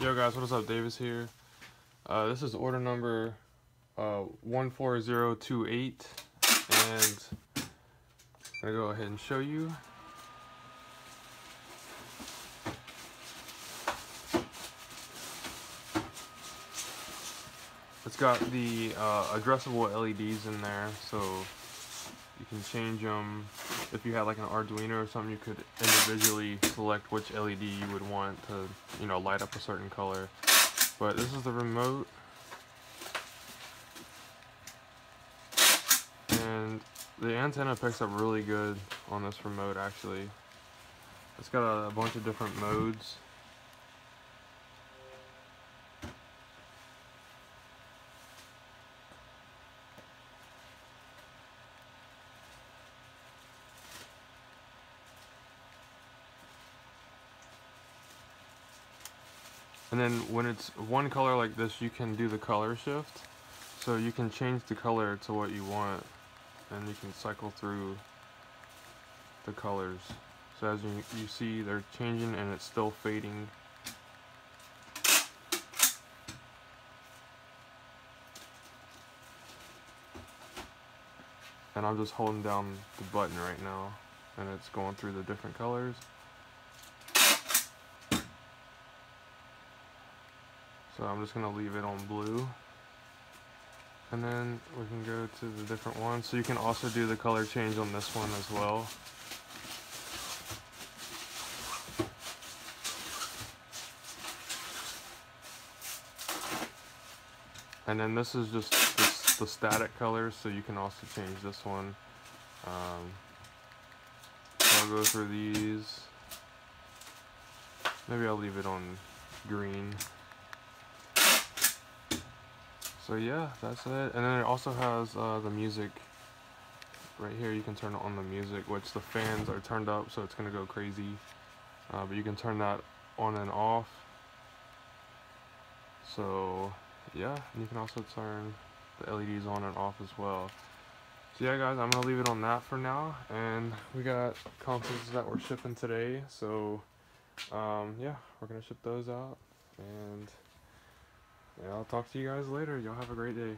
Yo guys, what is up? Davis here. Uh, this is order number uh, 14028 and I'm gonna go ahead and show you. It's got the uh, addressable LEDs in there, so you can change them. If you had like an Arduino or something, you could individually select which LED you would want to, you know, light up a certain color. But this is the remote. And the antenna picks up really good on this remote actually. It's got a, a bunch of different modes. And then when it's one color like this, you can do the color shift. So you can change the color to what you want and you can cycle through the colors. So as you, you see, they're changing and it's still fading. And I'm just holding down the button right now and it's going through the different colors. So I'm just going to leave it on blue. And then we can go to the different ones. So you can also do the color change on this one as well. And then this is just the static colors, so you can also change this one. Um, I'll go through these. Maybe I'll leave it on green. So yeah, that's it. And then it also has uh, the music right here. You can turn on the music, which the fans are turned up, so it's gonna go crazy. Uh, but you can turn that on and off. So yeah, and you can also turn the LEDs on and off as well. So yeah guys, I'm gonna leave it on that for now. And we got consoles that we're shipping today. So um, yeah, we're gonna ship those out. And yeah, I'll talk to you guys later. Y'all have a great day.